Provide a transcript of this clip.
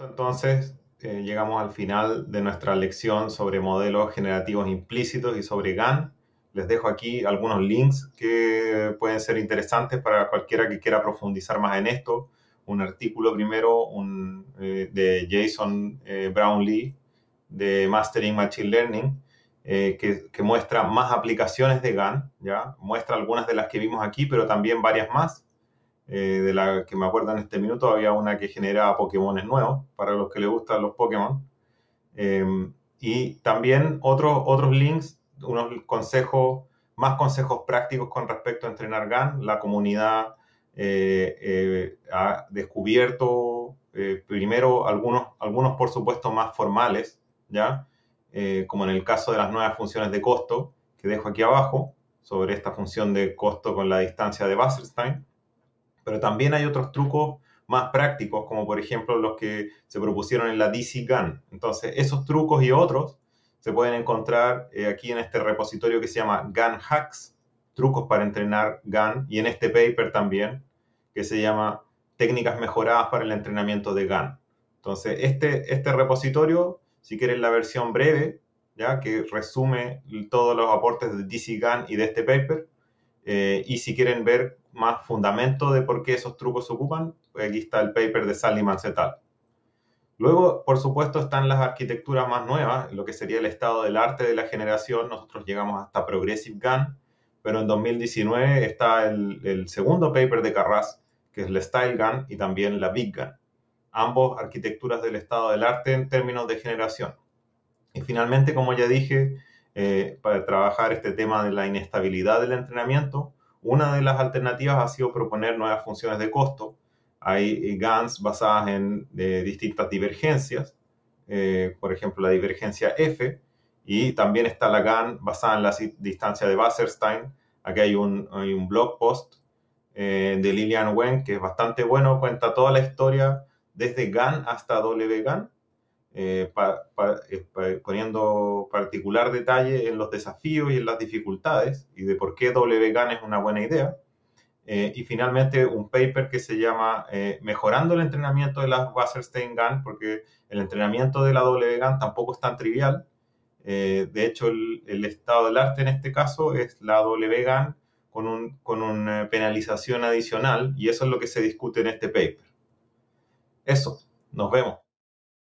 entonces eh, llegamos al final de nuestra lección sobre modelos generativos implícitos y sobre GAN. Les dejo aquí algunos links que pueden ser interesantes para cualquiera que quiera profundizar más en esto. Un artículo primero un, eh, de Jason eh, Brownlee de Mastering Machine Learning que, que, muestra más aplicaciones de GAN, ¿ya? muestra algunas de las que vimos aquí, pero también varias más. Eh, de la que me acuerdo en este minuto, había una que generaba Pokémones nuevos, para los que les gustan los Pokémon. Em, y también otros otros links, unos consejos, más consejos prácticos con respecto a entrenar GAN. La comunidad eh, eh, ha descubierto primero algunos, algunos, por supuesto, más formales, ¿ya? como en el caso de las nuevas funciones de costo, que dejo aquí abajo, sobre esta función de costo con la distancia de Wasserstein. Pero también hay otros trucos más prácticos, como por ejemplo los que se propusieron en la DC GAN. Entonces, esos trucos y otros se pueden encontrar eh, aquí en este repositorio que se llama GAN Hacks, trucos para entrenar GAN, y en este paper también, que se llama técnicas mejoradas para el entrenamiento de GAN. Entonces, este, este repositorio, si quieren la versión breve, ya que resume todos los aportes de DC GAN y de este paper, eh, y si quieren ver más fundamento de por qué esos trucos ocupan, pues aquí está el paper de Salliman et Luego, por supuesto, están las arquitecturas más nuevas, lo que sería el estado del arte de la generación. Nosotros llegamos hasta Progressive GAN, pero en 2019 está el, segundo paper de Carras, que es el Style GAN y también la Big GAN. Ambos arquitecturas del estado del arte en términos de generación. Y finalmente, como ya dije, eh, para trabajar este tema de la inestabilidad del entrenamiento, una de las alternativas ha sido proponer nuevas funciones de costo. Hay GANs basadas en distintas divergencias, eh, por ejemplo la divergencia F, y también está la GAN basada en la distancia de Wasserstein. Aquí hay un, blog post eh, de Lilian Wen que es bastante bueno, cuenta toda la historia desde GAN hasta WGAN eh, eh, poniendo particular detalle en los desafíos y en las dificultades y de por qué WGAN es una buena idea. Eh, y finalmente un paper que se llama Mejorando el entrenamiento de la Wasserstein GAN, porque el entrenamiento de la WGAN tampoco es tan trivial. de hecho, el, estado del arte en este caso es la WGAN con, un, con una penalización adicional y eso es lo que se discute en este paper. Eso, nos vemos.